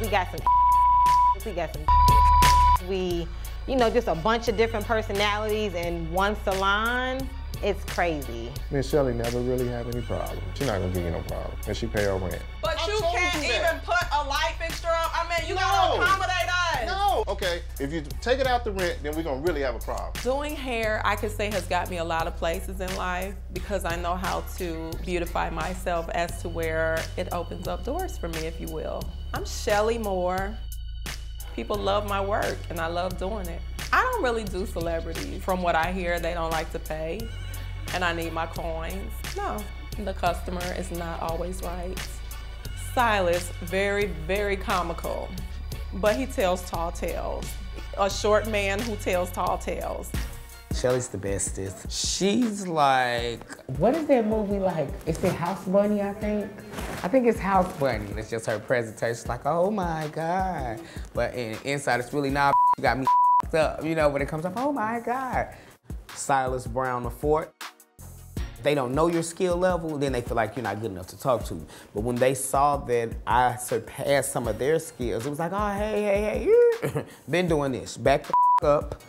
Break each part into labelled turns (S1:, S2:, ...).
S1: We got some we got some we, you know, just a bunch of different personalities in one salon. It's crazy.
S2: Miss and Shelly never really have any problems. She's not gonna give you no problem. And she pay her rent.
S3: But
S4: I
S3: you can't
S4: you that.
S3: even
S4: if you take it out the rent, then we're gonna really have a problem.
S5: Doing hair, I could say, has got me a lot of places in life because I know how to beautify myself as to where it opens up doors for me, if you will. I'm Shelly Moore. People love my work and I love doing it. I don't really do celebrities. From what I hear, they don't like to pay and I need my coins. No, the customer is not always right. Silas, very, very comical, but he tells tall tales. A short man who tells tall tales.
S6: Shelly's the bestest. She's like, what is that movie like? It's the House Bunny, I think. I think it's House Bunny. It's just her presentation. It's like, oh my God. But in, inside, it's really not you got me up. You know, when it comes up, oh my God. Silas Brown the Fort. They don't know your skill level, then they feel like you're not good enough to talk to. But when they saw that I surpassed some of their skills, it was like, oh, hey, hey, hey, been doing this. Back the up,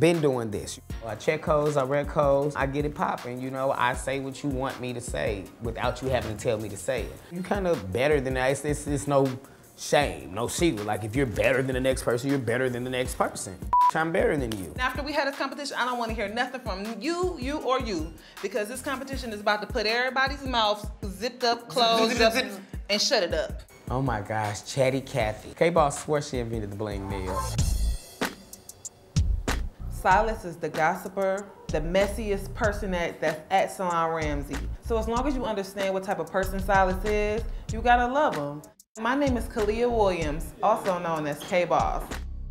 S6: been doing this. I check codes, I read codes, I get it popping, you know, I say what you want me to say without you having to tell me to say it. You kind of better than that. It's, it's, it's no shame, no secret. Like if you're better than the next person, you're better than the next person. I'm better than you.
S3: After we had this competition, I don't want to hear nothing from you, you, or you, because this competition is about to put everybody's mouth zipped up, closed up, and shut it up.
S6: Oh my gosh, Chatty Cathy. K-Boss swore she invented the bling nail.
S3: Silas is the gossiper, the messiest person at, that's at Salon Ramsey. So as long as you understand what type of person Silas is, you gotta love him. My name is Kalia Williams, also known as K-Boss.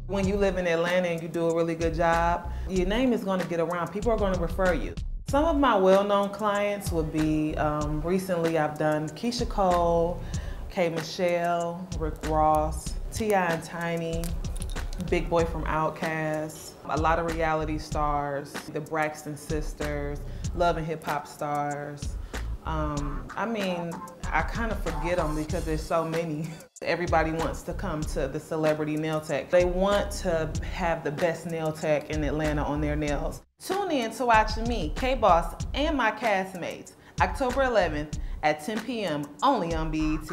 S3: When you live in Atlanta and you do a really good job, your name is gonna get around. People are gonna refer you. Some of my well-known clients would be, um, recently I've done Keyshia Cole, K. Michelle, Rick Ross, T.I. and Tiny, Big Boi from Outkast, a lot of reality stars, the Braxton sisters, love and hip hop stars. Um, I mean, I kind of forget them because there's so many. Everybody wants to come to the celebrity nail tech. They want to have the best nail tech in Atlanta on their nails. Tune in to watch me, K-Boss, and my castmates, October 11th at 10 p.m. only on BET.